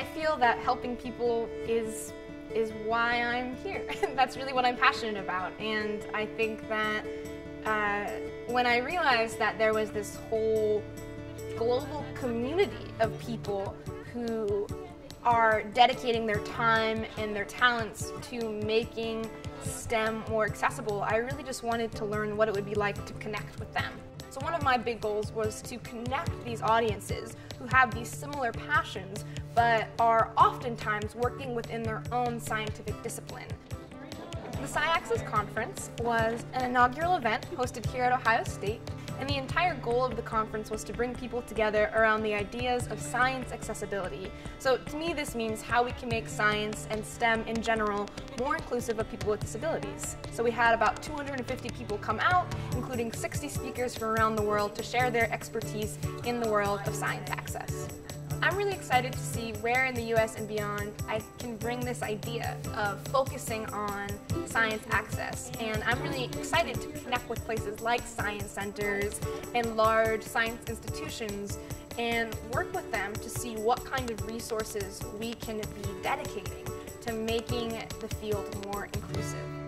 I feel that helping people is is why I'm here. That's really what I'm passionate about, and I think that uh, when I realized that there was this whole global community of people who are dedicating their time and their talents to making STEM more accessible, I really just wanted to learn what it would be like to connect with them. So one of my big goals was to connect these audiences who have these similar passions but are oftentimes working within their own scientific discipline. The SciAccess Conference was an inaugural event hosted here at Ohio State and the entire goal of the conference was to bring people together around the ideas of science accessibility. So to me this means how we can make science and STEM in general more inclusive of people with disabilities. So we had about 250 people come out, including 60 speakers from around the world to share their expertise in the world of science access. I'm really excited to see where in the US and beyond I can bring this idea of focusing on science access. And I'm really excited to connect with places like science centers and large science institutions and work with them to see what kind of resources we can be dedicating to making the field more inclusive.